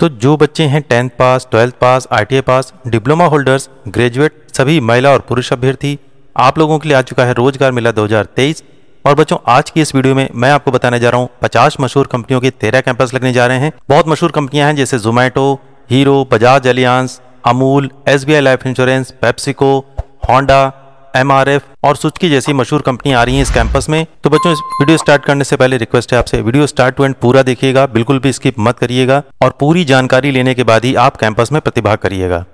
तो जो बच्चे हैं टेंथ पास, ट्वेल्थ पास आई पास, डिप्लोमा होल्डर्स, ग्रेजुएट, सभी महिला और पुरुष अभ्यर्थी, आप लोगों के लिए आ चुका है रोज़गार मेला 2023 और बच्चों, आज की इस वीडियो में मैं आपको बताने जा रहा हूँ 50 मशहूर कंपनियों के 13 कैंपस लगने जा रहे हैं। बहुत मशहूर कंपनियाँ हैं, जैसे Zomato Hero Bajaj Allianz Amul S life insurance PepsiCo Honda MRF और सुचकी जैसी मशहूर कंपनियाँ आ रही है इस कैंपस में। तो बच्चों, इस वीडियो स्टार्ट करने से पहले रिक्वेस्ट है आपसे, वीडियो स्टार्ट टू एंड पूरा देखिएगा, बिल्कुल भी स्किप मत करिएगा और पूरी जानकारी लेने के बाद ही आप कैंपस में प्रतिभाग करिएगा।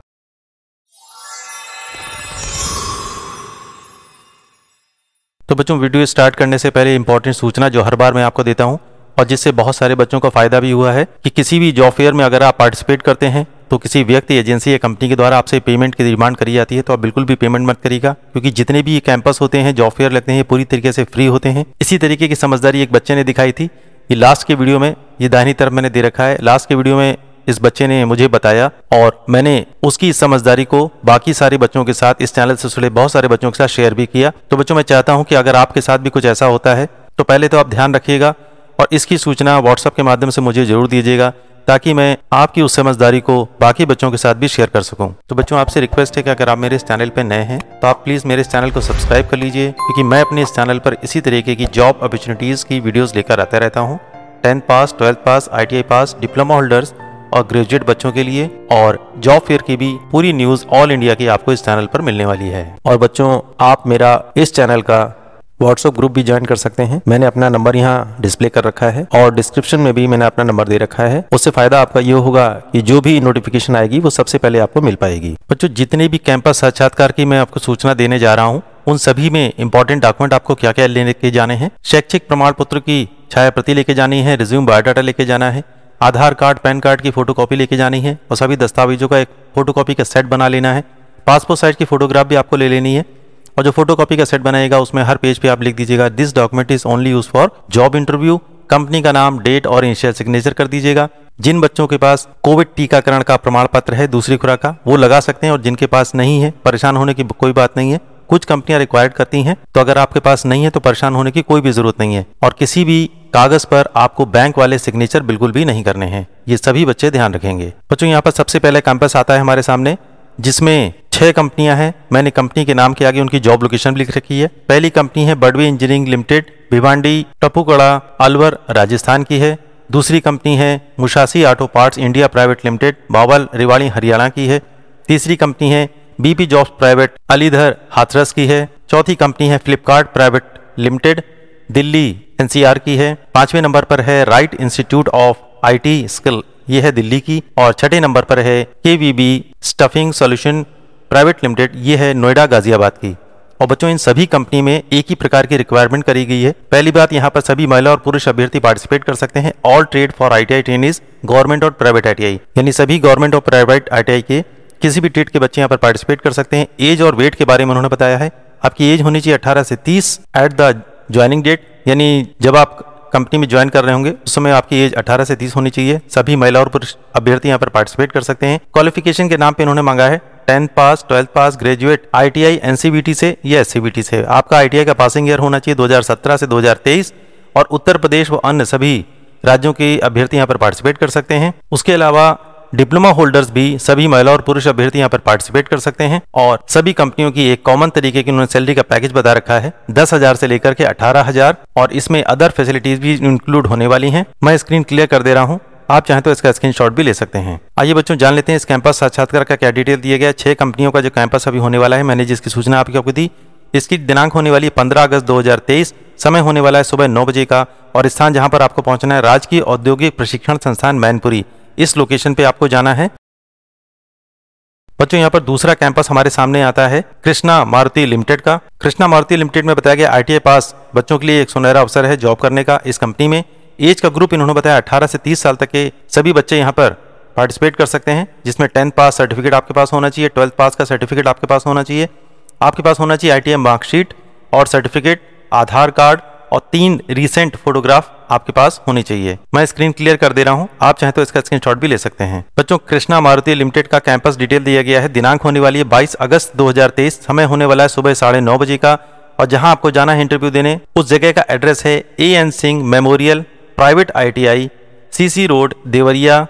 तो बच्चों, वीडियो स्टार्ट करने से पहले इंपॉर्टेंट सूचना जो हर बार मैं आपको देता हूँ और जिससे बहुत सारे बच्चों को फ़ायदा भी हुआ है कि किसी भी जॉब फेयर में अगर आप पार्टिसिपेट करते हैं तो किसी व्यक्ति, एजेंसी या कंपनी के द्वारा आपसे पेमेंट की डिमांड करी जाती है तो आप बिल्कुल भी पेमेंट मत करिएगा, क्योंकि जितने भी कैंपस होते हैं, जॉब फेयर लगते हैं पूरी तरीके से फ्री होते हैं। इसी तरीके की समझदारी एक बच्चे ने दिखाई थी। ये लास्ट के वीडियो में, ये दाहिनी तरफ़ मैंने दे रखा है। लास्ट के वीडियो में इस बच्चे ने मुझे बताया, और मैंने उसकी समझदारी को बाकी सारे बच्चों के साथ, इस चैनल से जुड़े बहुत सारे बच्चों के साथ शेयर भी किया। तो बच्चों, मैं चाहता हूँ कि अगर आपके साथ भी कुछ ऐसा होता है तो पहले तो आप ध्यान रखिएगा, और इसकी सूचना व्हाट्सएप के माध्यम से मुझे ज़रूर दीजिएगा। ताकि मैं आपकी उस समझदारी को बाकी बच्चों के साथ भी शेयर कर सकूँ। तो बच्चों, आपसे रिक्वेस्ट है कि अगर आप मेरे इस चैनल पर नए हैं तो आप प्लीज़ मेरे इस चैनल को सब्सक्राइब कर लीजिए, क्योंकि मैं अपने इस चैनल पर इसी तरीके की जॉब अपॉर्चुनिटीज़ की वीडियोज़ लेकर आता रहता हूँ। Tenth pass twelfth pass ITI pass diploma holders और ग्रेजुएट बच्चों के लिए और जॉब फेयर की भी पूरी न्यूज़ ऑल इंडिया की आपको इस चैनल पर मिलने वाली है। और बच्चों, आप मेरा इस चैनल का व्हाट्सअप ग्रुप भी ज्वाइन कर सकते हैं। मैंने अपना नंबर यहाँ डिस्प्ले कर रखा है और डिस्क्रिप्शन में भी मैंने अपना नंबर दे रखा है। उससे फ़ायदा आपका ये होगा कि जो भी नोटिफिकेशन आएगी, वो सबसे पहले आपको मिल पाएगी। बच्चों, जितने भी कैंपस साक्षात्कार की मैं आपको सूचना देने जा रहा हूँ, उन सभी में इंपॉर्टेंट डॉक्यूमेंट आपको क्या क्या लेके जाने हैं? शैक्षिक प्रमाण पत्र की छाया प्रति लेके जानी है रिज्यूम बायोडाटा लेके जाना है, आधार कार्ड, पैन कार्ड की फोटोकॉपी लेके जानी है, और सभी दस्तावेजों का एक फोटोकॉपी का सेट बना लेना है। पासपोर्ट साइज़ की फोटोग्राफ भी आपको ले लेनी है। और जो फ़ोटो कॉपी का सेट बनाएगा उसमें हर पेज पे आप लिख दीजिएगा this document is only use for job interview company का नाम डेट और इनिशियल सिग्नेचर कर दीजिएगा। जिन बच्चों के पास कोविड टीकाकरण का प्रमाण पत्र है, दूसरी खुराक का, वो लगा सकते हैं और जिनके पास नहीं है, परेशान होने की कोई बात नहीं है। कुछ कंपनियाँ रिक्वायर्ड करती हैं तो अगर आपके पास नहीं है तो परेशान होने की कोई भी ज़रूरत नहीं है। और किसी भी कागज़ पर आपको बैंक वाले सिग्नेचर बिल्कुल भी नहीं करने हैं। ये सभी बच्चे ध्यान रखेंगे। बच्चों, यहाँ पर सबसे पहले कैंपस आता है हमारे सामने, जिसमें छह कंपनियाँ हैं। मैंने कंपनी के नाम के आगे उनकी जॉब लोकेशन भी लिख रखी है। पहली कंपनी है बडवी इंजीनियरिंग लिमिटेड भिवांडी, टपुकड़ा, अलवर, राजस्थान की है। दूसरी कंपनी है Musashi auto parts India private limited Bawal, Rewari, Haryana की है। तीसरी कंपनी है BP jobs private Aligarh, Hathras की है। चौथी कंपनी है Flipkart private limited Delhi NCR की है। पाँचवें नंबर पर है right institute of IT skill ये है दिल्ली की। और छठे नंबर पर है KVB staffing solution private limited, ये है नोएडा गाजियाबाद की। और बच्चों, इन सभी कंपनी में एक ही प्रकार की रिक्वायरमेंट करी गई है। पहली बात, यहाँ पर सभी महिला और पुरुष अभ्यर्थी पार्टिसिपेट कर सकते हैं। All trade for I trainees government और प्राइवेट आईटीआई यानी सभी गवर्नमेंट और प्राइवेट आईटीआई के किसी भी ट्रेड के बच्चे यहाँ पर पार्टिसिपेट कर सकते हैं। एज और वेट के बारे में उन्होंने बताया है। आपकी एज होनी चाहिए अठारह से तीस एट द ज्वाइनिंग डेट यानी जब आप कंपनी में ज्वाइन कर रहे होंगे, उस समय आपकी एज 18 से 30 होनी चाहिए। सभी महिला और पुरुष अभ्यर्थी यहाँ पर पार्टिसिपेट कर सकते हैं। क्वालिफिकेशन के नाम पे उन्होंने मांगा है। Tenth pass, twelfth pass, graduate, ITI, NCVT से, या एससीबीटी से। आपका आईटीआई का पासिंग ईयर होना चाहिए 2017 से 2023 और उत्तर प्रदेश व अन्य सभी राज्यों के अभ्यर्थी यहाँ पर पार्टिसिपेट कर सकते हैं। उसके अलावा डिप्लोमा होल्डर्स भी सभी महिला और पुरुष अभ्यर्थी यहाँ पर पार्टिसिपेट कर सकते हैं और सभी कंपनियों की एक कॉमन तरीके की उन्होंने सैलरी का पैकेज बता रखा है, दस हज़ार से लेकर के अठारह हज़ार और इसमें अदर फैसिलिटीज़ भी इंक्लूड होने वाली हैं। मैं स्क्रीन क्लियर कर दे रहा हूँ। आप चाहें तो इसका स्क्रीनशॉट भी ले सकते हैं। आइए बच्चों जान लेते हैं इस कैंपस साक्षात्कार का क्या डिटेल दिया गया छह कंपनियों का जो कैंपस अभी होने वाला है, मैंने जिसकी सूचना आपकी आपको दी, इसकी दिनांक होने वाली है पंद्रह अगस्त 2023 समय होने वाला है सुबह नौ बजे का, और स्थान जहाँ पर आपको पहुँचना है राजकीय औद्योगिक प्रशिक्षण संस्थान मैनपुरी। इस लोकेशन पे आपको जाना है। बच्चों, यहाँ पर दूसरा कैंपस हमारे सामने आता है, कृष्णा मारुति लिमिटेड का। कृष्णा मारुति लिमिटेड में बताया गया आईटीआई पास बच्चों के लिए एक सुनहरा अवसर है जॉब करने का इस कंपनी में। एज का ग्रुप इन्होंने बताया 18 से 30 साल तक के सभी बच्चे यहाँ पर पार्टिसिपेट कर सकते हैं, जिसमें टेंथ पास सर्टिफिकेट आपके पास होना चाहिए ट्वेल्थ पास का सर्टिफिकेट आपके पास होना चाहिए। आपके पास होना चाहिए आई मार्कशीट और सर्टिफिकेट आधार कार्ड और तीन रिसेंट फोटोग्राफ आपके पास होनी चाहिए। मैं स्क्रीन क्लियर कर दे रहा हूँ, आप चाहें तो इसका स्क्रीनशॉट भी ले सकते हैं। बच्चों, कृष्णा मारुति लिमिटेड का कैंपस डिटेल दिया गया है। दिनांक होने वाली है 22 अगस्त 2023 समय होने वाला है सुबह साढ़े नौ बजे का। और जहाँ आपको जाना है इंटरव्यू देने, उस जगह का एड्रेस है A N Singh memorial private I C C road, Deoria,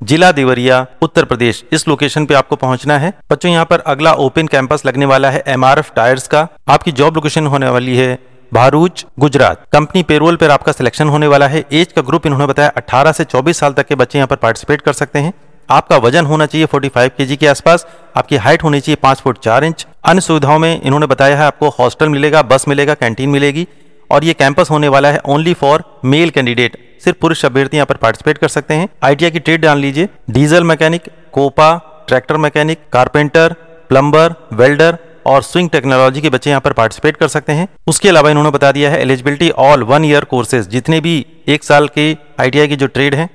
जिला देवरिया, उत्तर प्रदेश। इस लोकेशन पे आपको पहुँचना है। बच्चों, यहाँ पर अगला ओपन कैंपस लगने वाला है एमआरएफ टायर्स का। आपकी जॉब लोकेशन होने वाली है भारूच, गुजरात। कंपनी पेरोल पर आपका सिलेक्शन होने वाला है। एज का ग्रुप इन्होंने बताया 18 से 24 साल तक के बच्चे यहाँ पर पार्टिसिपेट कर सकते हैं। आपका वज़न होना चाहिए 45 केजी के आसपास। आपकी हाइट होनी चाहिए पाँच फुट चार इंच। अन्य सुविधाओं में इन्होंने बताया है, आपको हॉस्टल मिलेगा, बस मिलेगा, कैंटीन मिलेगी। और ये कैंपस होने वाला है ओनली फॉर मेल कैंडिडेट सिर्फ़ पुरुष अभ्यर्थी यहाँ पर पार्टिसिपेट कर सकते हैं। आईटीआई की ट्रेड जान लीजिए। Diesel mechanic COPA tractor mechanic carpenter plumber welder और स्विंग टेक्नोलॉजी के बच्चे यहाँ पर पार्टिसिपेट कर सकते हैं। उसके अलावा इन्होंने बता दिया है eligibility all one year courses जितने भी एक साल के आईटीआई की जो ट्रेड है,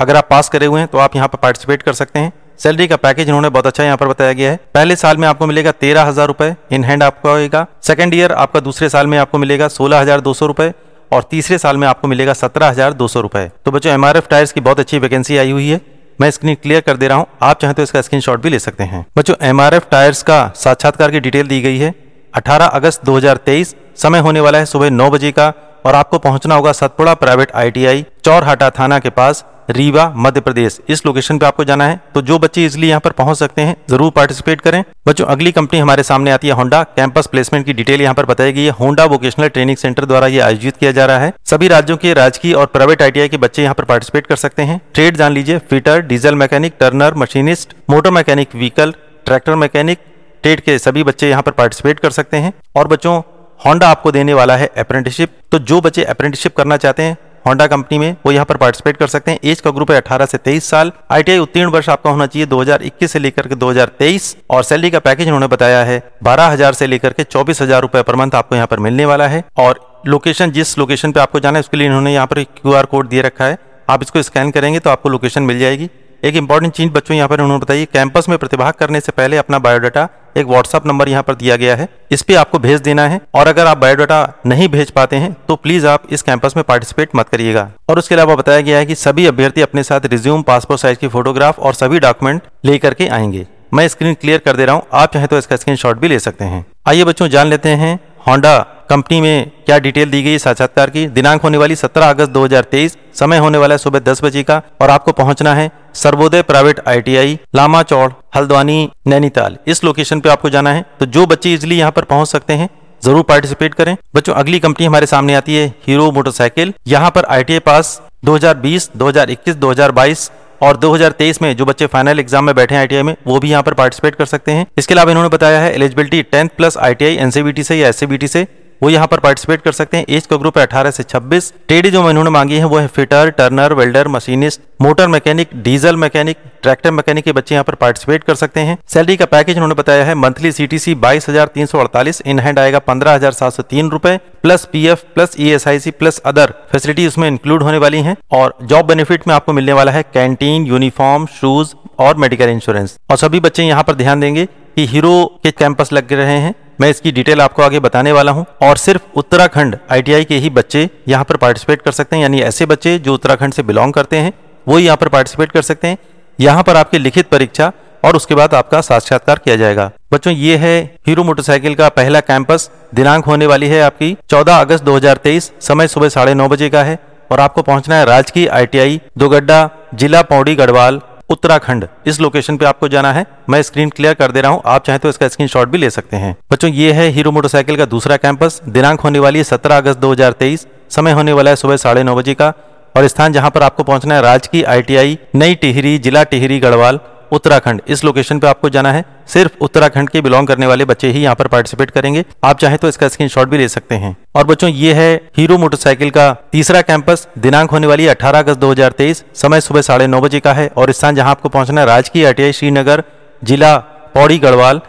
अगर आप पास करे हुए हैं तो आप यहाँ पर पार्टिसिपेट कर सकते हैं। सैलरी का पैकेज इन्होंने बहुत अच्छा यहाँ पर बताया गया है। पहले साल में आपको मिलेगा तेरह हज़ार रुपए इन हैंड आपको आएगा। सेकंड ईयर आपका दूसरे साल में आपको मिलेगा सोलह हज़ार दो सौ रुपए और तीसरे साल में आपको मिलेगा सत्रह हज़ार दो सौ रुपए। तो बच्चों एमआरएफ टायर्स की बहुत अच्छी वैकेंसी आई हुई है। मैं स्क्रीन क्लियर कर दे रहा हूँ। आप चाहें तो इसका स्क्रीनशॉट भी ले सकते हैं। बच्चों एमआरएफ टायर्स का साक्षात्कार की डिटेल दी गई है। 18 अगस्त 2023 समय होने वाला है सुबह नौ बजे का। और आपको पहुँचना होगा सतपुड़ा प्राइवेट आईटीआई चौरहाटा थाना के पास, रीवा, मध्य प्रदेश। इस लोकेशन पे आपको जाना है। तो जो बच्चे इजिली यहाँ पर पहुँच सकते हैं, ज़रूर पार्टिसिपेट करें। बच्चों, अगली कंपनी हमारे सामने आती है होंडा कैंपस प्लेसमेंट की डिटेल यहाँ पर बताई गई है। होंडा वोकेशनल ट्रेनिंग सेंटर द्वारा ये आयोजित किया जा रहा है। सभी राज्यों के राजकीय और प्राइवेट आईटीआई के बच्चे यहाँ पर पार्टिसिपेट कर सकते हैं। ट्रेड जान लीजिए। Fitter diesel mechanic turner machinist motor mechanic vehicle tractor mechanic trade के सभी बच्चे यहाँ पर पार्टिसिपेट कर सकते हैं। और बच्चों होंडा आपको देने वाला है अप्रेंटिसशिप तो जो बच्चे अप्रेंटिसशिप करना चाहते हैं होंडा कंपनी में, वो यहाँ पर पार्टिसिपेट कर सकते हैं। एज का ग्रुप है 18 से 23 साल। आईटीआई उत्तीर्ण वर्ष आपका होना चाहिए 2021 से लेकर के 2023 और सैलरी का पैकेज उन्होंने बताया है, बारह हज़ार से लेकर के चौबीस हज़ार रुपए पर मंथ आपको यहाँ पर मिलने वाला है। और लोकेशन जिस लोकेशन पे आपको जाना है, उसके लिए इन्होंने यहाँ पर क्यू कोड दिए रखा है। आप इसको स्कैन करेंगे तो आपको लोकेशन मिल जाएगी। एक इंपॉर्टेंट चीज़ बच्चों, यहाँ पर उन्होंने बताई कैंपस में प्रतिभाग करने से पहले अपना बायोडाटा एक व्हाट्सअप नंबर यहाँ पर दिया गया है। इस पे आपको भेज देना है। और अगर आप बायोडाटा नहीं भेज पाते हैं तो प्लीज़ आप इस कैंपस में पार्टिसिपेट मत करिएगा। और उसके अलावा बताया गया है कि सभी अभ्यर्थी अपने साथ रिज्यूम पासपोर्ट साइज़ की फोटोग्राफ और सभी डॉक्यूमेंट लेकर के आएँगे। मैं स्क्रीन क्लियर कर दे रहा हूँ। आप चाहे तो इसका स्क्रीन भी ले सकते हैं। आइए बच्चों जान लेते हैं होंडा कंपनी में क्या डिटेल दी गई साक्षात्कार की। दिनांक होने वाली 17 अगस्त 2023 समय होने वाला है सुबह 10 बजे का। और आपको पहुँचना है Sarvodaya private ITI Lamachaur Haldwani Nainital. इस लोकेशन पे आपको जाना है। तो जो बच्चे इजिली यहाँ पर पहुँच सकते हैं ज़रूर पार्टिसिपेट करें। बच्चों अगली कंपनी हमारे सामने आती है हीरो मोटरसाइकिल। यहाँ पर आई पास 2020, 2021, 2022 और 2023 में जो बच्चे फाइनल एग्ज़ाम में बैठे हैं आईटीआई में वो भी यहाँ पर पार्टिसिपेट कर सकते हैं। इसके अलावा इन्होंने बताया है eligibility tenth plus I ITI NCVT से या एससीबीटी से। वो यहाँ पर पार्टिसिपेट कर सकते हैं। एज का ग्रुप है अठारह से छब्बीस। टेडी जो इन्होंने मांगी है, वो है fitter turner welder machinist motor mechanic diesel mechanic tractor mechanic के बच्चे यहाँ पर पार्टिसिपेट कर सकते हैं। सैलरी का पैकेज उन्होंने बताया है मंथली सीटीसी बाईस हज़ार तीन सौ अड़तालीस इन हैंड आएगा पंद्रह हज़ार सात सौ तीन रुपए plus PF plus ESIC plus other facility उसमें इंक्लूड होने वाली हैं। और जॉब बेनिफिट में आपको मिलने वाला है कैंटीन यूनिफॉर्म शूज़ और मेडिकल इंश्योरेंस और सभी बच्चे यहाँ पर ध्यान देंगे कि हीरो के कैंपस लग रहे हैं। मैं इसकी डिटेल आपको आगे बताने वाला हूँ। और सिर्फ़ उत्तराखंड आईटीआई के ही बच्चे यहाँ पर पार्टिसिपेट कर सकते हैं, यानी ऐसे बच्चे जो उत्तराखंड से बिलोंग करते हैं, वो यहाँ पर पार्टिसिपेट कर सकते हैं। यहाँ पर आपकी लिखित परीक्षा और उसके बाद आपका साक्षात्कार किया जाएगा। बच्चों, ये है हीरो मोटरसाइकिल का पहला कैंपस। दिनांक होने वाली है आपकी 14 अगस्त 2023 समय सुबह साढ़े नौ बजे का है। और आपको पहुँचना है राजकीय आईटीआई दोगड्डा, जिला पौड़ी गढ़वाल। उत्तराखंड। इस लोकेशन पे आपको जाना है। मैं स्क्रीन क्लियर कर दे रहा हूँ। आप चाहे तो इसका स्क्रीनशॉट भी ले सकते हैं। बच्चों, ये है हीरो मोटरसाइकिल का दूसरा कैंपस दिनांक होने वाली है सत्रह अगस्त दो हज़ार तेईस। समय होने वाला है सुबह साढ़े नौ बजे का। और स्थान जहाँ पर आपको पहुँचना है, राजकीय आईटीआई नई टिहरी, जिला टिहरी, गढ़वाल। उत्तराखंड। इस लोकेशन पे आपको जाना है। सिर्फ़ उत्तराखंड के बिलोंग करने वाले बच्चे ही यहाँ पर पार्टिसिपेट करेंगे। आप चाहे तो इसका स्क्रीनशॉट भी ले सकते हैं। और बच्चों, ये है हीरो मोटरसाइकिल का तीसरा कैंपस दिनांक होने वाली है अठारह अगस्त 2023 समय सुबह साढ़े नौ बजे का है। और स्थान जहाँ आपको पहुँचना है, राजकीय आईटीआई श्रीनगर, जिला पौड़ी गढ़वाल।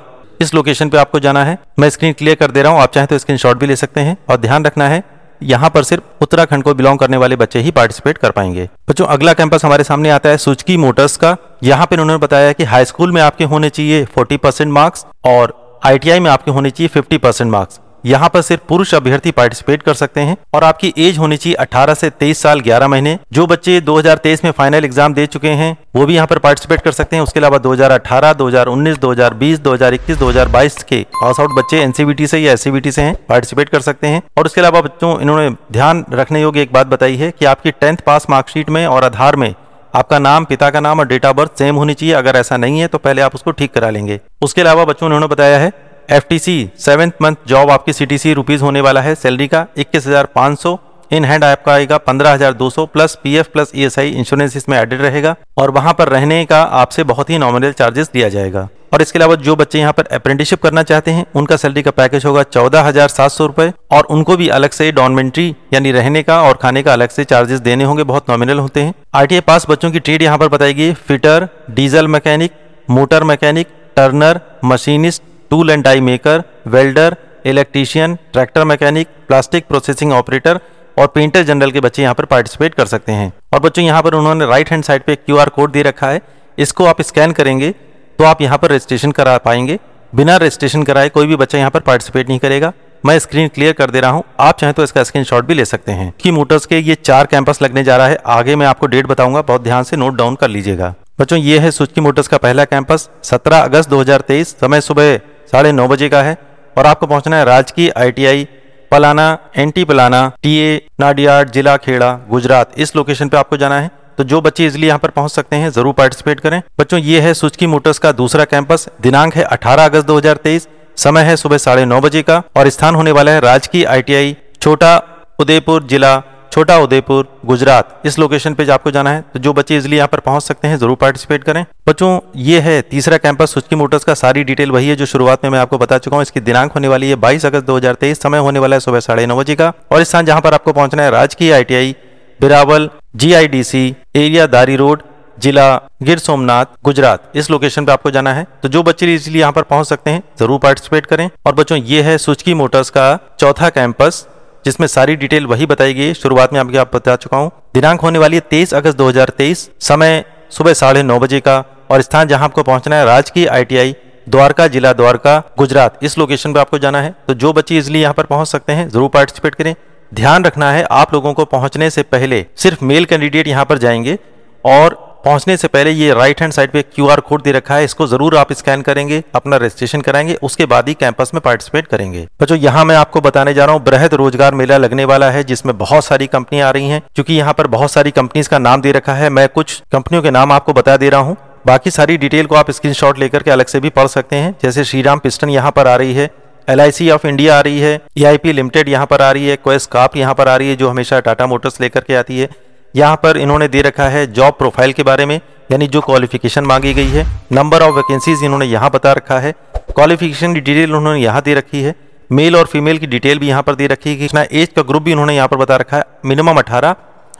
इस लोकेशन पे आपको जाना है। मैं स्क्रीन क्लियर कर दे रहा हूँ। आप चाहे तो स्क्रीन भी ले सकते हैं। और ध्यान रखना है यहाँ पर सिर्फ़ उत्तराखंड को बिलोंग करने वाले बच्चे ही पार्टिसिपेट कर पाएँगे। बच्चों, अगला कैंपस हमारे सामने आता है सुचकी मोटर्स का। यहाँ पर उन्होंने बताया कि हाई स्कूल में आपके होने चाहिए 40 परसेंट मार्क्स और आईटीआई में आपके होने चाहिए 50 परसेंट मार्क्स यहाँ पर सिर्फ़ पुरुष अभ्यर्थी पार्टिसिपेट कर सकते हैं और आपकी एज होनी चाहिए 18 से 23 साल 11 महीने। जो बच्चे 2023 में फाइनल एग्ज़ाम दे चुके हैं वो भी यहाँ पर पार्टिसिपेट कर सकते हैं। उसके अलावा 2018, 2019, 2020, 2021, 2022 के पास आउट बच्चे एनसीबीटी से या एससीबीटी से हैं पार्टिसिपेट कर सकते हैं। और उसके अलावा बच्चों इन्होंने ध्यान रखने योग्य एक बात बताई है कि आपकी टेंथ पास मार्कशीट में और आधार में आपका नाम पिता का नाम और डेट ऑफ़ बर्थ सेम होनी चाहिए। अगर ऐसा नहीं है तो पहले आप उसको ठीक करा लेंगे। उसके अलावा बच्चों ने उन्होंने बताया है F T C seventh month job आपकी सी टी सी रुपीज़ होने वाला है। सैलरी का इक्कीस हज़ार पाँच सौ। इन हैंड आपका आएगा पंद्रह हज़ार दो सौ plus P F plus E S I insurance इसमें एडेड रहेगा। और वहाँ पर रहने का आपसे बहुत ही नॉमिनल चार्जेस दिया जाएगा। और इसके अलावा जो बच्चे यहाँ पर अप्रेंटिसशिप करना चाहते हैं, उनका सैलरी का पैकेज होगा चौदह हज़ार सात सौ रुपए। और उनको भी अलग से डॉर्मेंट्री यानी रहने का और खाने का अलग से चार्जेस देने होंगे, बहुत नॉमिनल होते हैं। आईटीआई पास बच्चों की ट्रेड यहाँ पर बताएगी fitter diesel mechanic motor mechanic turner machinist tool and die maker, welder, electrician, tractor mechanic, plastic processing operator और पेंटर जनरल के बच्चे यहाँ पर पार्टिसिपेट कर सकते हैं। और बच्चों, यहाँ पर उन्होंने राइट हैंड साइड पे क्यू कोड दे रखा है। इसको आप स्कैन करेंगे तो आप यहाँ पर रजिस्ट्रेशन करा पाएँगे। बिना रजिस्ट्रेशन कराए कोई भी बच्चा यहाँ पर पार्टिसिपेट नहीं करेगा। मैं स्क्रीन क्लियर कर दे रहा हूँ। आप चाहें तो इसका स्क्रीन भी ले सकते हैं। की मोटर्स के ये चार कैंपस लगने जा रहा है, आगे मैं आपको डेट बताऊँगा। बहुत ध्यान से नोट डाउन कर लीजिएगा। बच्चों, ये है सुचकी मोटर्स का पहला कैंपस 17 अगस्त 2023 समय सुबह साढ़े नौ बजे का है और आपको पहुँचना है राजकीय आईटीआई, पलाना एंटी पलाना, टीए, नाडियाड, जिला, खेड़ा, गुजरात। इस लोकेशन पे आपको जाना है। तो जो बच्चे इजिली यहाँ पर पहुँच सकते हैं, ज़रूर पार्टिसिपेट करें। बच्चों, ये है सुचकी मोटर्स का दूसरा कैंपस दिनांक है 18 अगस्त 2023 समय है सुबह साढ़े नौ बजे का। और स्थान होने वाला है राजकीय आईटीआई, छोटा उदयपुर जिला छोटा उदयपुर, गुजरात, इस लोकेशन पे आपको जाना है तो जो बच्चे इजिली यहाँ पर पहुँच सकते हैं, ज़रूर पार्टिसिपेट करें। बच्चों, ये है तीसरा कैंपस सुचकी मोटर्स का, सारी डिटेल वही है जो शुरुआत में मैं आपको बता चुका हूँ। इसकी दिनांक होने वाली है बाईस अगस्त दो हज़ार तेईस, समय होने वाला है सुबह साढ़े बजे का। और स्थान जहाँ पर आपको पहुँचना है, राजकीय I Birawal GIDC area Dari road, जिला गिर सोमनाथ, गुजरात, इस लोकेशन पे आपको जाना है। तो जो बच्चे इजिली यहाँ पर पहुँच सकते हैं, ज़रूर पार्टिसिपेट करें। और बच्चों, ये है सुचकी मोटर्स का चौथा कैंपस जिसमें सारी डिटेल वही बताई गई। शुरुआत में आपके आप बता चुका हूँ। दिनांक होने वाली है तेईस अगस्त 2023 समय सुबह साढ़े नौ बजे का और स्थान जहाँ आपको पहुँचना है राजकीय आईटीआई, द्वारका, जिला द्वारका, गुजरात। इस लोकेशन पे आपको जाना है। तो जो बच्चे इजिली यहाँ पर पहुँच सकते हैं, ज़रूर पार्टिसिपेट करें। ध्यान रखना है, आप लोगों को पहुँचने से पहले सिर्फ़ मेल कैंडिडेट यहाँ पर जाएँगे और पहुँचने से पहले ये राइट हैंड साइड पे क्यू आर कोड दे रखा है। इसको ज़रूर आप स्कैन करेंगे, अपना रजिस्ट्रेशन कराएँगे, उसके बाद ही कैंपस में पार्टिसिपेट करेंगे। बच्चों, यहाँ मैं आपको बताने जा रहा हूँ, बृहद रोज़गार मेला लगने वाला है, जिसमें बहुत सारी कंपनियाँ आ रही है, क्योंकि यहाँ पर बहुत सारी कंपनीज़ का नाम दे रखा है। मैं कुछ कंपनियों के नाम आपको बता दे रहा हूँ। बाकी सारी डिटेल को आप स्क्रीन लेकर के अलग से भी पढ़ सकते हैं। जैसे श्रीराम पिस्टन यहाँ पर आ रही है LIC ऑफ़ इंडिया आ रही है ए लिमिटेड यहाँ पर आ रही है क्वेस काप यहाँ पर आ रही है, जो हमेशा टाटा मोटर्स लेकर के आती है। यहाँ पर इन्होंने दे रखा है जॉब प्रोफ़ाइल के बारे में, यानी जो क्वालिफिकेशन मांगी गई है। नंबर ऑफ़ वैकेंसीज इन्होंने यहाँ बता रखा है। क्वालिफिकेशन की डिटेल उन्होंने यहाँ दे रखी है। मेल और फीमेल की डिटेल भी यहाँ पर दे रखी है। कि एज का ग्रुप भी उन्होंने यहाँ पर बता रखा है। मिनिमम अठारह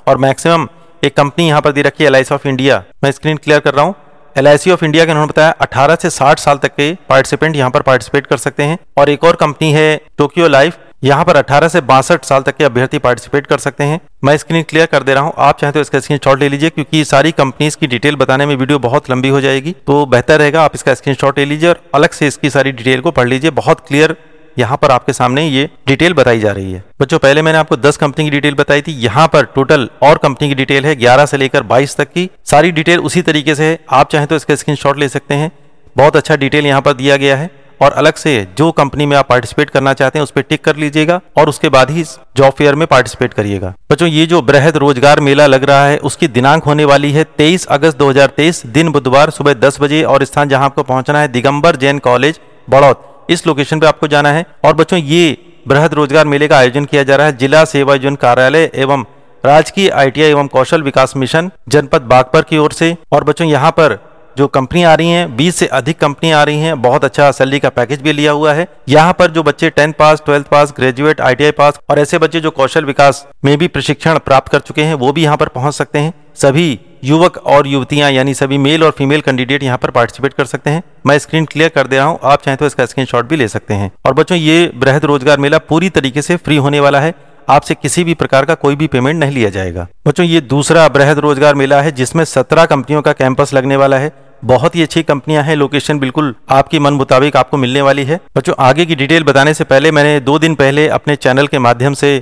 और मैक्सिमम एक कंपनी यहाँ पर दे रखी है एलआईसी ऑफ़ इंडिया मैं स्क्रीन क्लियर कर रहा हूँ। एल ऑफ़ इंडिया के उन्होंने बताया 18 से 60 साल तक के पार्टिसिपेंट यहाँ पर पार्टिसिपेट कर सकते हैं। और एक और कंपनी है टोक्यो लाइफ यहाँ पर 18 से बासठ साल तक के अभ्यर्थी पार्टिसिपेट कर सकते हैं। मैं स्क्रीन क्लियर कर दे रहा हूँ। आप चाहे तो इसका स्क्रीन शॉट ले लीजिए, क्योंकि सारी कंपनीज़ की डिटेल बताने में वीडियो बहुत लंबी हो जाएगी। तो बेहतर रहेगा, आप इसका स्क्रीन ले लीजिए और अलग से इसकी सारी डिटेल को पढ़ लीजिए। बहुत क्लियर यहाँ पर आपके सामने ये डिटेल बताई जा रही है। बच्चों, पहले मैंने आपको 10 कंपनी की डिटेल बताई थी। यहाँ पर टोटल और कंपनी की डिटेल है 11 से लेकर 22 तक की। सारी डिटेल उसी तरीके से है। आप चाहें तो इसका स्क्रीनशॉट ले सकते हैं। बहुत अच्छा डिटेल यहाँ पर दिया गया है। और अलग से जो कंपनी में आप पार्टिसिपेट करना चाहते हैं, उस पर टिक कर लीजिएगा और उसके बाद ही जॉब फेयर में पार्टिसिपेट करिएगा। बच्चों, ये जो बृहद रोज़गार मेला लग रहा है, उसकी दिनांक होने वाली है 23 अगस्त 2023 दिन बुधवार सुबह 10 बजे और स्थान जहाँ आपको पहुँचना है, दिगंबर जैन कॉलेज, बड़ौत। इस लोकेशन पे आपको जाना है और बच्चों, ये बृहद रोज़गार मेले का आयोजन किया जा रहा है, जिला सेवा योजना कार्यालय एवं राजकीय आईटीआई एवं कौशल विकास मिशन जनपद बागपर की ओर से। और बच्चों, यहाँ पर जो कंपनी आ रही हैं 20 से अधिक कंपनी आ रही हैं, बहुत अच्छा सैलरी का पैकेज भी लिया हुआ है। यहाँ पर जो बच्चे tenth pass, twelfth pass, graduate, ITI pass और ऐसे बच्चे जो कौशल विकास में भी प्रशिक्षण प्राप्त कर चुके हैं, वो भी यहाँ पर पहुँच सकते हैं। सभी युवक और युवतियाँ, यानी सभी मेल और फीमेल कैंडिडेट यहाँ पर पार्टिसिपेट कर सकते हैं। मैं स्क्रीन क्लियर कर दे रहा हूँ, आप चाहें तो इसका स्क्रीन भी ले सकते हैं। और बच्चों, ये बृहद रोज़गार मेला पूरी तरीके से फ्री होने वाला है। आपसे किसी भी प्रकार का कोई भी पेमेंट नहीं लिया जाएगा। बच्चों, ये दूसरा बृहद रोज़गार मेला है, जिसमें सत्रह कंपनियों का कैंपस लगने वाला है। बहुत ही अच्छी कंपनियाँ हैं, लोकेशन बिल्कुल आपकी मन मुताबिक आपको मिलने वाली है। बच्चों, आगे की डिटेल बताने से पहले मैंने दो दिन पहले अपने चैनल के माध्यम से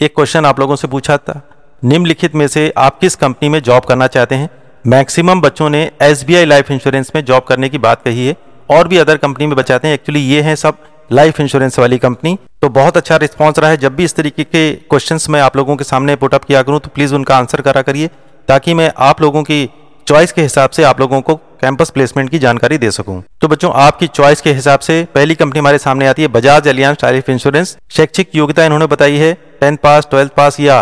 एक क्वेश्चन आप लोगों से पूछा था। निम्नलिखित में से आप किस कंपनी में जॉब करना चाहते हैं? मैक्सिमम बच्चों ने SBI लाइफ इंश्योरेंस में जॉब करने की बात कही है, और भी अदर कंपनी में बचाते हैं। एक्चुअली ये हैं सब लाइफ इंश्योरेंस वाली कंपनी तो बहुत अच्छा रिस्पॉन्स रहा है। जब भी इस तरीके के क्वेश्चंस मैं आप लोगों के सामने पुटअप किया करूँ तो प्लीज़ उनका आंसर करा करिए, ताकि मैं आप लोगों की चॉइस के हिसाब से आप लोगों को कैंपस प्लेसमेंट की जानकारी दे सकूँ। तो बच्चों, आपकी चॉइस के हिसाब से पहली कंपनी हमारे सामने आती है बजाज अलियांस टाइफ इंश्योरेंस शैक्षिक योग्यता इन्होंने बताई है टेंथ पास ट्वेल्थ पास या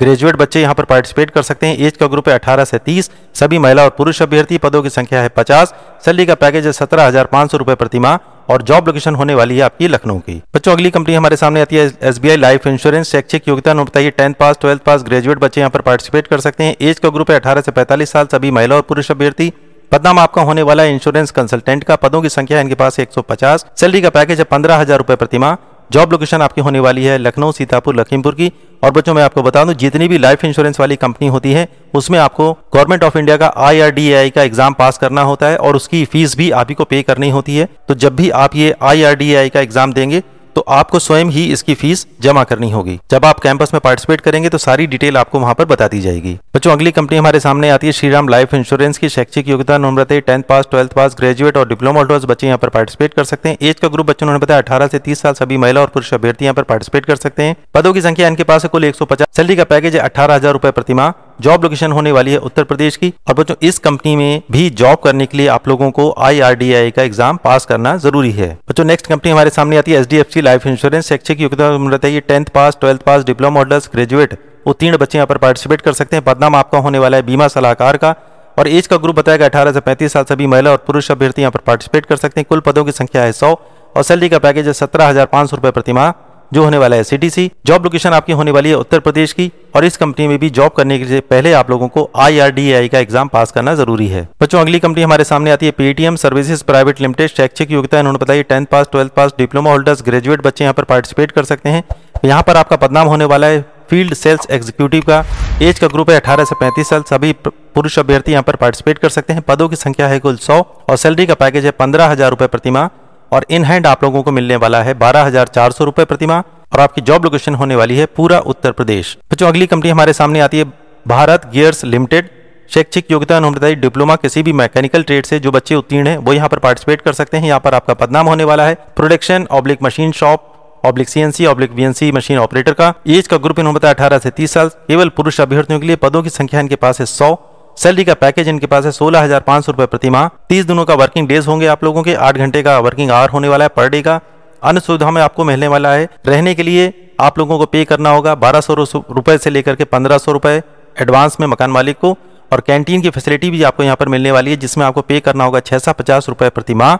ग्रेजुएट बच्चे यहाँ पर पार्टिसिपेट कर सकते हैं। एज का ग्रुप है अठारह से तीस, सभी महिला और पुरुष अभ्यर्थी पदों की संख्या है पचास सैलरी का पैकेज है सत्रह हज़ार पाँच सौ रुपए प्रतिमा और जॉब लोकेशन होने वाली है आपकी लखनऊ की। बच्चों, अगली कंपनी हमारे सामने आती है एस लाइफ इंश्योरेंस शैक्षिक योग्यता बताइए tenth pass twelfth pass graduate बच्चे यहाँ पर पार्टिसिपेट कर सकते हैं। एज का ग्रुप है अठारह से पैंतालीस साल, सभी महिला और पुरुष अभ्यर्थी। पदनाम आपका होने वाला है इंश्योरेंस कंसल्टेंट का। पदों की संख्या इनके पास 150 सैलरी का पैकेज है पंद्रह हज़ार रुपए प्रतिमा जॉब लोकेशन आपकी होने वाली है लखनऊ, सीतापुर, लखीमपुर की। और बच्चों, मैं आपको बता दूँ, जितनी भी लाइफ इंश्योरेंस वाली कंपनी होती है, उसमें आपको गवर्नमेंट ऑफ़ इंडिया का आई का एग्ज़ाम पास करना होता है और उसकी फ़ीस भी आप ही को पे करनी होती है। तो जब भी आप ये आई का एग्ज़ाम देंगे तो आपको स्वयं ही इसकी फ़ीस जमा करनी होगी। जब आप कैंपस में पार्टिसिपेट करेंगे तो सारी डिटेल आपको वहाँ पर बता दी जाएगी। बच्चों, अगली कंपनी हमारे सामने आती है, श्रीराम लाइफ इंश्योरेंस की शैक्षिक योग्यता उन्होंने tenth pass, twelfth pass, graduate और डिप्लोमा होल्डर्स बच्चे यहाँ पर पार्टिसिपेट कर सकते हैं। एज का ग्रुप बच्चों ने बताया, अठारह से तीस साल सभी महिला और पुरुष अभ्यर्थी यहाँ पर पार्टिसिपेट कर सकते हैं। पदों की संख्या इनके पास है कुल एक सौ पचास। सैलरी का पैकेज है अठारह हज़ार रुपए प्रतिमा जॉब लोकेशन होने वाली है उत्तर प्रदेश की। और बच्चों, इस कंपनी में भी जॉब करने के लिए आप लोगों को आई का एग्ज़ाम पास करना ज़रूरी है। बच्चों नेक्स्ट कंपनी हमारे सामने आती है एच लाइफ इंश्योरेंस शैक्षिक योग्यता है tenth pass twelfth pass diploma holders graduate उत्तीर्ण बच्चे यहाँ पर पार्टिसिपेट कर सकते हैं। बदनाम आपका होने वाला है बीमा सलाहकार का। और एज का ग्रुप बताया गया, अठारह से पैंतीस साल सभी महिला और पुरुष अभ्यर्थी यहाँ पर पार्टिसिपेट कर सकते हैं। कुल पदों की संख्या है सौ। और सैलरी का पैकेज है सत्रह हज़ार पाँच सौ रुपए प्रतिमा जो होने वाला है सीटीसी जॉब लोकेशन आपकी होने वाली है उत्तर प्रदेश की और इस कंपनी में भी जॉब करने के पहले आप लोगों को आई का एग्ज़ाम पास करना ज़रूरी है। बच्चों, अगली कंपनी हमारे सामने आती है पेटीएम सर्विसेज़ प्राइवेट लिमिटेड शैक्षिक योग्यता इन्होंने बताई tenth pass twelfth pass diploma holders graduate बच्चे यहाँ पर पार्टिसिपेट कर सकते हैं। यहाँ पर आपका पदनाम होने वाला है फ़ील्ड सेल्स एग्जीक्यूटिव का। एज का ग्रुप है 18 से 35 साल, सभी पुरुष अभ्यर्थी यहाँ पर पार्टिसिपेट कर सकते हैं। पदों की संख्या है कुल 100 और सैलरी का पैकेज है पंद्रह हज़ार रुपए प्रतिमा और इन हैंड आप लोगों को मिलने वाला है बारह हज़ार चार सौ रुपए प्रतिमा और आपकी जॉब लोकेशन होने वाली है पूरा उत्तर प्रदेश। बच्चों, अगली कंपनी हमारे सामने आती है भारत गियर्स लिमिटेड। शैक्षिक योग्यता बताई डिप्लोमा किसी भी मैकेनिकल ट्रेड से जो बच्चे उत्तीर्ण हैं, वो यहाँ पर पार्टिसिपेट कर सकते हैं। यहाँ पर आपका पदनाम होने वाला है। Production, oblique machine shop, oblique CNC, oblique VNC machine operator का। एज का ग्रुप इन्होंने बताया अठारह से तीस साल, केवल पुरुष अभ्यर्थियों के लिए पदों की संख्या इनके पास है सौ। सैलरी का पैकेज इनके पास है सोलह हज़ार पाँच सौ रुपए प्रति माह। तीस दिनों का वर्किंग डेज़ होंगे आप लोगों के, आठ घंटे का वर्किंग आवर होने वाला है पर डे का। अन्य सुविधा में आपको मिलने वाला है, रहने के लिए आप लोगों को पे करना होगा बारह सौ रुपए से लेकर के पंद्रह सौ रुपए एडवांस में मकान मालिक को। और कैंटीन की फैसिलिटी भी आपको यहाँ पर मिलने वाली है, जिसमें आपको पे करना होगा छह सौ पचास रुपए प्रति माह।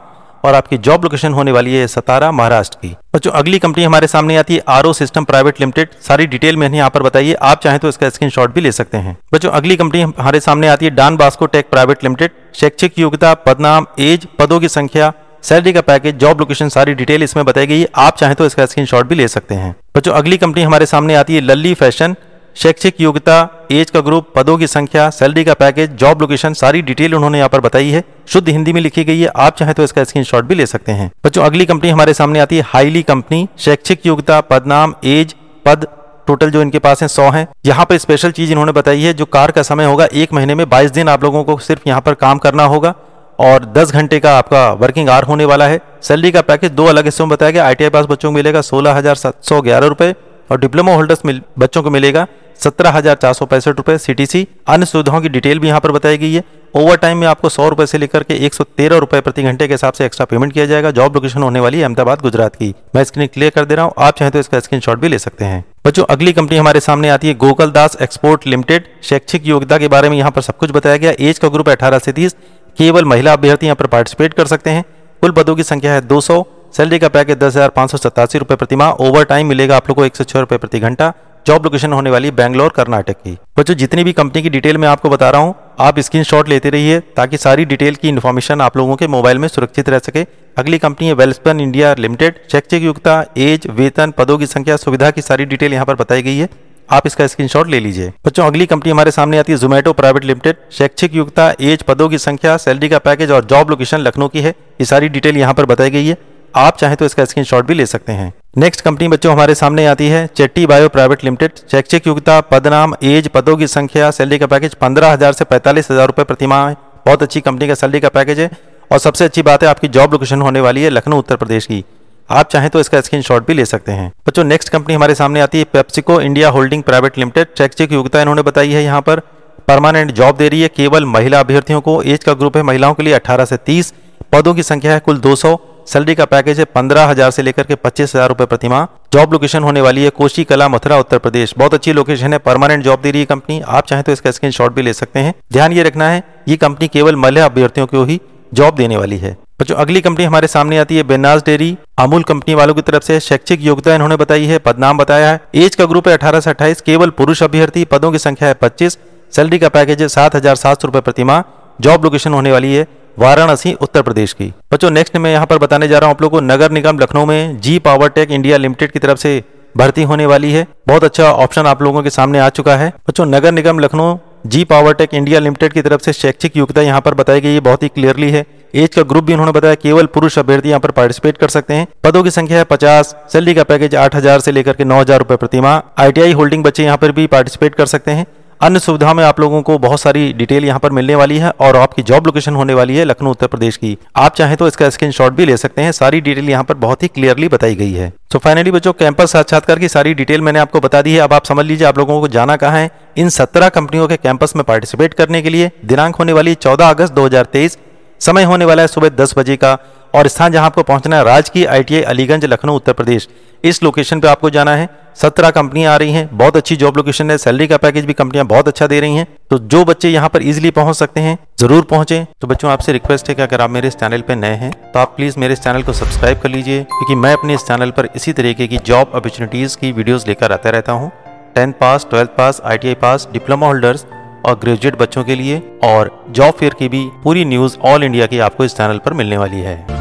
और आपकी जॉब लोकेशन होने वाली है सतारा महाराष्ट्र की। बच्चों, अगली कंपनी हमारे सामने आती है आरओ सिस्टम प्राइवेट लिमिटेड। सारी डिटेल में यहाँ पर बताइए, आप चाहें तो इसका स्क्रीन भी ले सकते हैं। बच्चों, अगली कंपनी हमारे सामने आती है Don Bosco tech private limited. शैक्षिक योग्यता पदनाम एज, पदों की संख्या, सैलरी का पैकेज, जॉब लोकेशन, सारी डिटेल इसमें बताई गई आप चाहें तो इसका स्क्रीनशॉट भी ले सकते हैं। बच्चों, अगली कंपनी हमारे सामने आती है लल्ली फ़ैशन। शैक्षिक योग्यता, एज का ग्रुप पदों की संख्या सैलरी का पैकेज जॉब लोकेशन सारी डिटेल उन्होंने यहाँ पर बताई है। शुद्ध हिंदी में लिखी गई है। आप चाहे तो इसका स्क्रीनशॉट भी ले सकते हैं। बच्चों, अगली कंपनी हमारे सामने आती है। हाईली कंपनी शैक्षिक योग्यता, पदनाम एज पद टोटल जो इनके पास है, सौ है। यहाँ पर स्पेशल चीज़ इन्होंने बताई है। जो कार का समय होगा, एक महीने में बाईस दिन आप लोगों को सिर्फ़ यहाँ पर काम करना होगा और 10 घंटे का आपका वर्किंग आवर होने वाला है। सैलरी का पैकेज दो अलग हिस्सों में बताया गया। आईटीआई पास बच्चों को मिलेगा सोलह हज़ार सात सौ ग्यारह रुपए। और डिप्लोमा होल्डर्स मिल, बच्चों को मिलेगा सत्रह हज़ार चार सौ पैंसठ रुपए सीटीसी अन्य सुविधाओं की डिटेल भी यहाँ पर बताई गई है। ओवर टाइम में आपको सौ रुपए से लेकर के एक सौ तेरह रुपए प्रति घंटे के हिसाब से एक्स्ट्रा पेमेंट किया जाएगा। जॉब लोकेशन होने वाली है अहमदाबाद गुजरात की। मैं स्क्रीन क्लियर कर दे रहा हूँ। आप चाहें तो इसका स्क्रीन भी ले सकते हैं। बच्चों अगली कंपनी हमारे सामने आती है गोकल दास एक्सपोर्ट लिमिटेड शैक्षिक योग्यता के बारे में यहाँ पर सब कुछ बताया गया। एज का ग्रुप अठारह से तीस। केवल महिला अभ्यर्थी यहाँ पर पार्टिसिपेट कर सकते हैं। कुल पदों की संख्या है 200 सैलरी का पैकेज दस हज़ार पाँच सौ सतासी रुपये प्रति माह ओवर टाइम मिलेगा आप लोग को एक सौ छह रुपये प्रति घंटा। जॉब लोकेशन होने वाली बैंगलोर, कर्नाटक की। बच्चों, जितनी भी कंपनी की डिटेल मैं आपको बता रहा हूँ, आप स्क्रीन शॉट लेते रहिए ताकि सारी डिटेल की इन्फॉर्मेशन आप लोगों के मोबाइल में सुरक्षित रह सके। अगली कंपनी है वेल्सपन इंडिया लिमिटेड। शैक्षिक युक्ता, एज, वेतन, पदों की संख्या, सुविधा की सारी डिटेल यहाँ पर बताई गई है। आप इसका स्क्रीनशॉट ले लीजिए। बच्चों, अगली कंपनी हमारे सामने आती है जोमेटो प्राइवेट लिमिटेड शैक्षिक युक्ता, एज, पदों की संख्या, सैलरी का पैकेज और जॉब लोकेशन लखनऊ की है। ये सारी डिटेल यहाँ पर बताई गई है। आप चाहें तो इसका स्क्रीनशॉट भी ले सकते हैं। नेक्स्ट कंपनी बच्चों हमारे सामने आती है चेट्टी बायो प्राइवेट लिमिटेड शैक्षिक युक्ता पदनाम एज पदों की संख्या सैलरी का पैकेज पंद्रह हज़ार से पैंतालीस हज़ार रुपए प्रति माह। है बहुत अच्छी कंपनी का सैलरी का पैकेज है और सबसे अच्छी बात है, आपकी जॉब लोकेशन होने वाली है लखनऊ, उत्तर प्रदेश की। आप चाहें तो इसका स्क्रीनशॉट भी ले सकते हैं। बच्चों नेक्स्ट कंपनी हमारे सामने आती है PepsiCo India holding private limited शैक्षिक योग्यता इन्होंने बताई है यहाँ पर। परमानेंट जॉब दे रही है, केवल महिला अभ्यर्थियों को। एज का ग्रुप है महिलाओं के लिए 18 से 30 पदों की संख्या है कुल 200 सैलरी का पैकेज है पंद्रह हज़ार से लेकर के पच्चीस हज़ार रुपए प्रतिमा जॉब लोकेशन होने वाली है कोशी कला मथुरा, उत्तर प्रदेश। बहुत अच्छी लोकेशन है, परमानेंट जॉब दे रही है कंपनी। आप चाहें तो इसका स्क्रीन भी ले सकते हैं। ध्यान ये रखना है, ये कंपनी केवल महिला अभ्यर्थियों को ही जॉब देने वाली है। बच्चों, अगली कंपनी हमारे सामने आती है बेनाज डेयरी। अमूल कंपनी वालों की तरफ़ से शैक्षिक योग्यता इन्होंने बताई है पदनाम बताया है। एज का ग्रुप है अठारह से अट्ठाईस, केवल पुरुष अभ्यर्थी, पदों की संख्या है पच्चीस। सैलरी का पैकेज है सात हज़ार सात सौ रुपए प्रतिमा जॉब लोकेशन होने वाली है वाराणसी, उत्तर प्रदेश की। बच्चों नेक्स्ट मैं यहाँ पर बताने जा रहा हूँ आप लोगों को, नगर निगम लखनऊ में G power tech India limited की तरफ़ से भर्ती होने वाली है। बहुत अच्छा ऑप्शन आप लोगों के सामने आ चुका है। बच्चों, नगर निगम Lucknow G power tech India limited की तरफ़ से शैक्षिक योग्यता यहाँ पर बताई गई है बहुत ही क्लियरली है। एज का ग्रुप भी उन्होंने बताया, केवल पुरुष अभ्यर्थी यहाँ पर पार्टिसिपेट कर सकते हैं। पदों की संख्या है पचास सैलरी का पैकेज आठ हज़ार से लेकर के नौ हज़ार रुपए प्रति माह आईटीआई होल्डिंग बच्चे यहाँ पर भी पार्टिसिपेट कर सकते हैं। अन्य सुविधा में आप लोगों को बहुत सारी डिटेल यहाँ पर मिलने वाली है और आपकी जॉब लोकेशन होने वाली है लखनऊ, उत्तर प्रदेश की। आप चाहें तो इसका स्क्रीन भी ले सकते हैं। सारी डिटेल यहाँ पर बहुत ही क्लियरली बताई गई है। सो फाइनली बच्चों कैंपस साक्षात्कार की सारी डिटेल मैंने आपको बता दी है। अब आप समझ लीजिए आप लोगों को जाना कहाँ है। इन सत्रह कंपनियों के कैंपस में पार्टिसिपेट करने के लिए दिनांक होने वाली चौदह अगस्त दो हज़ार तेईस। समय होने वाला है सुबह दस बजे का। और स्थान जहाँ आपको पहुँचना है, राजकीय आईटीआई अलीगंज, लखनऊ, उत्तर प्रदेश। इस लोकेशन पे आपको जाना है। सत्रह कंपनियाँ आ रही हैं। बहुत अच्छी जॉब लोकेशन है। सैलरी का पैकेज भी कंपनियाँ बहुत अच्छा दे रही हैं। तो जो बच्चे यहाँ पर इजीली पहुँच सकते हैं, ज़रूर पहुँचे। तो बच्चों, आपसे रिक्वेस्ट है कि अगर आप मेरे इस चैनल पर नए हैं तो आप प्लीज़ मेरे इस चैनल को सब्सक्राइब कर लीजिए, क्योंकि मैं अपने इस चैनल पर इसी तरीके की जॉब अपॉर्चुनिटीज़ की वीडियोज़ लेकर आता रहता हूँ। Tenth pass twelfth pass ITI pass diploma holders और ग्रेजुएट बच्चों के लिए और जॉब फेयर की भी पूरी न्यूज़ ऑल इंडिया की आपको इस चैनल पर मिलने वाली है।